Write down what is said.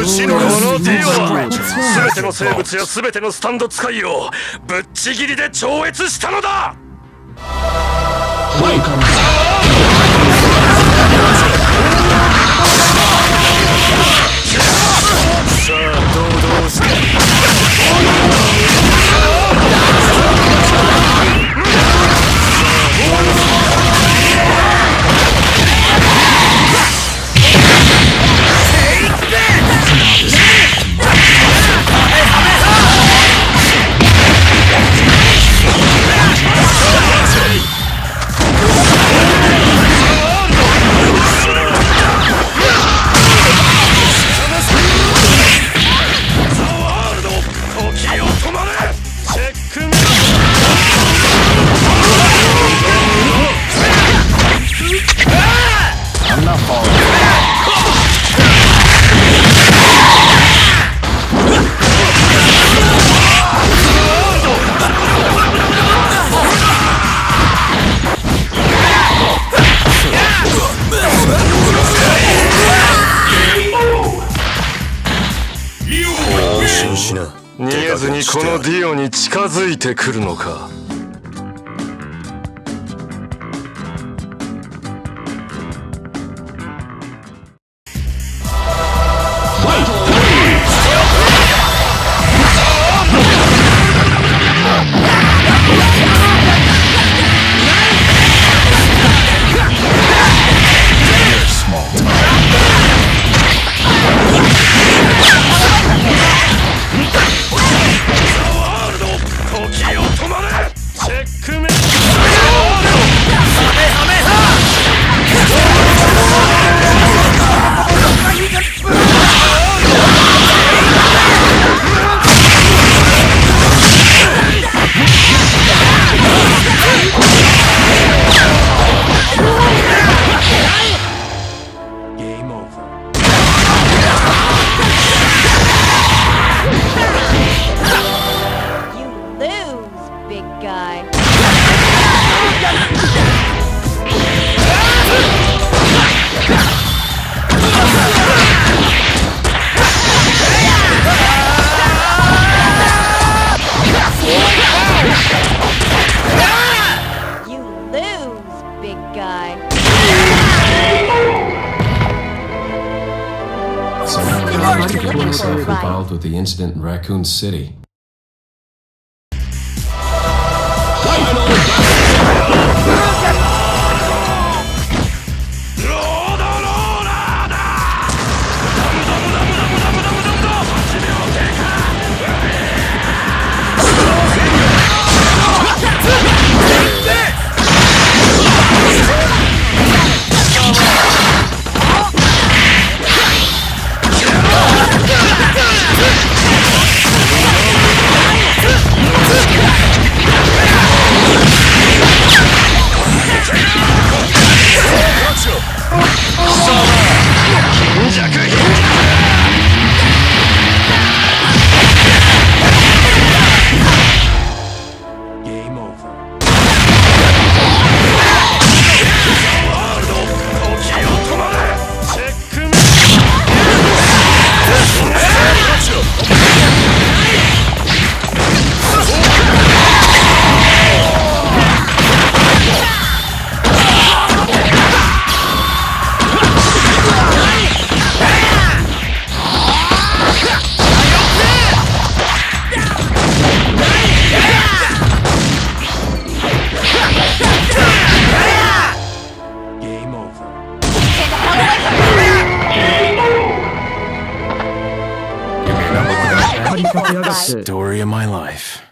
虫のこの手は全ての生物や全てのスタンド使いをぶっちぎりで超越したのだ。このディオに近づいてくるのか。I'm trying to get myself involved with the incident in Raccoon City. Story of my life.